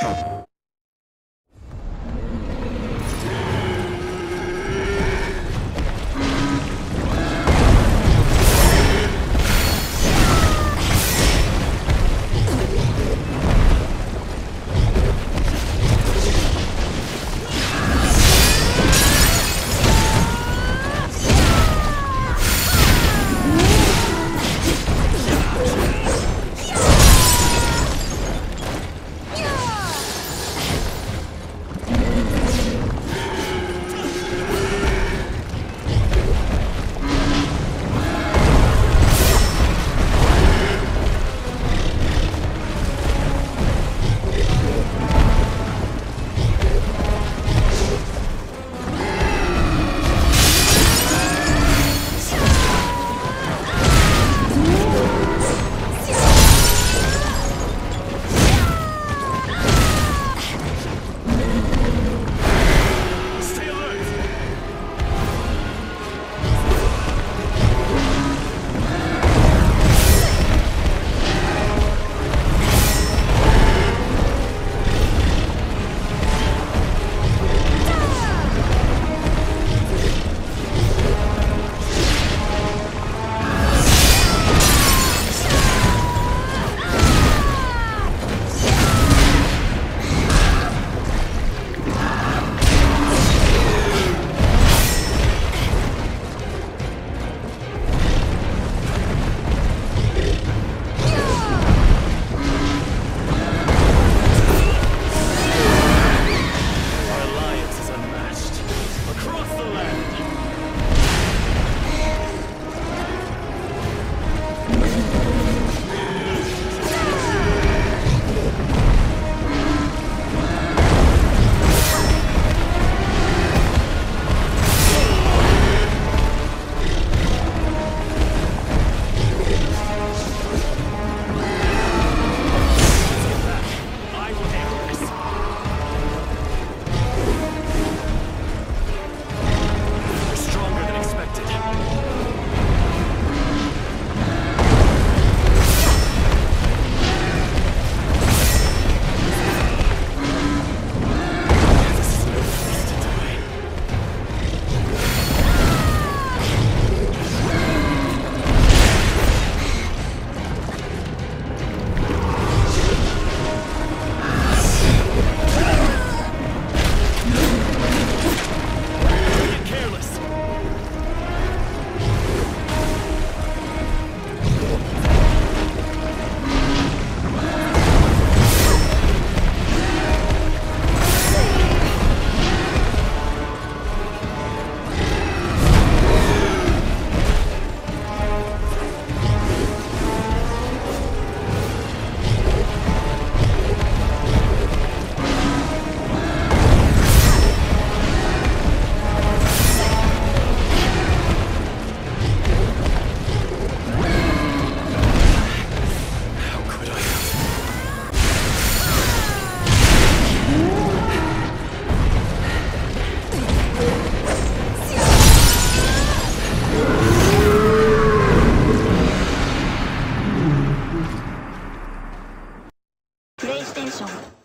you 像我的